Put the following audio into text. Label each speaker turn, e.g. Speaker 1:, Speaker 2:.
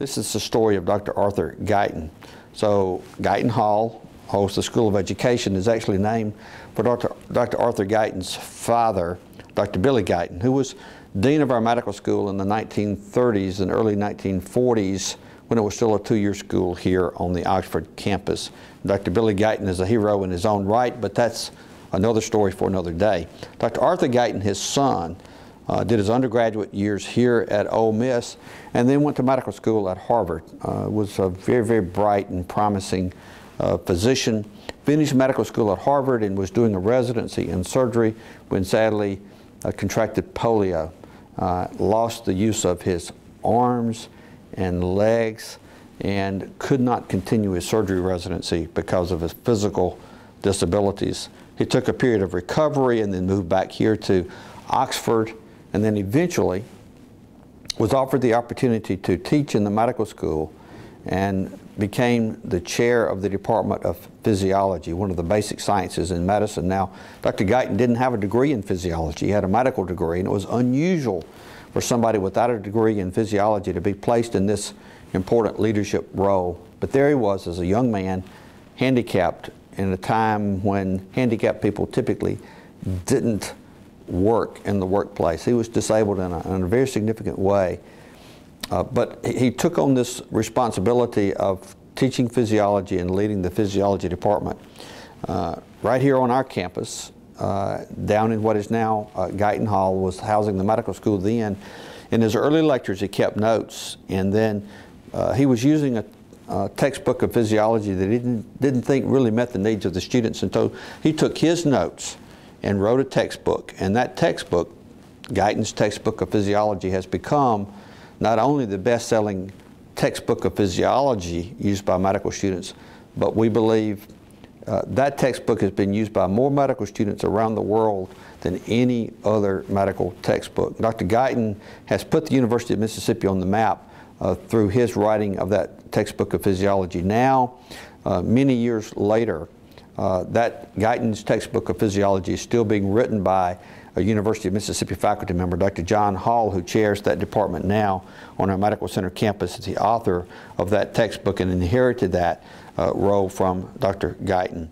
Speaker 1: This is the story of Dr. Arthur Guyton. So Guyton Hall, Holston School of Education, is actually named for Dr. Dr. Arthur Guyton's father, Dr. Billy Guyton, who was dean of our medical school in the 1930s and early 1940s when it was still a two-year school here on the Oxford campus. Dr. Billy Guyton is a hero in his own right, but that's another story for another day. Dr. Arthur Guyton, his son, uh, did his undergraduate years here at Ole Miss, and then went to medical school at Harvard. Uh, was a very, very bright and promising uh, physician. Finished medical school at Harvard and was doing a residency in surgery when sadly uh, contracted polio. Uh, lost the use of his arms and legs and could not continue his surgery residency because of his physical disabilities. He took a period of recovery and then moved back here to Oxford and then eventually was offered the opportunity to teach in the medical school and became the chair of the Department of Physiology, one of the basic sciences in medicine. Now, Dr. Guyton didn't have a degree in physiology. He had a medical degree, and it was unusual for somebody without a degree in physiology to be placed in this important leadership role. But there he was as a young man, handicapped in a time when handicapped people typically didn't work in the workplace. He was disabled in a, in a very significant way. Uh, but he took on this responsibility of teaching physiology and leading the physiology department uh, right here on our campus, uh, down in what is now uh, Guyton Hall, was housing the medical school then. In his early lectures, he kept notes, and then uh, he was using a, a, textbook of physiology that he didn't, didn't think really met the needs of the students, and so he took his notes and wrote a textbook. And that textbook, Guyton's Textbook of Physiology, has become not only the best-selling textbook of physiology used by medical students, but we believe uh, that textbook has been used by more medical students around the world than any other medical textbook. Dr. Guyton has put the University of Mississippi on the map uh, through his writing of that textbook of physiology. Now, uh, many years later, uh, that Guyton's textbook of physiology is still being written by a University of Mississippi faculty member, Dr. John Hall, who chairs that department now on our Medical Center campus, is the author of that textbook and inherited that uh, role from Dr. Guyton.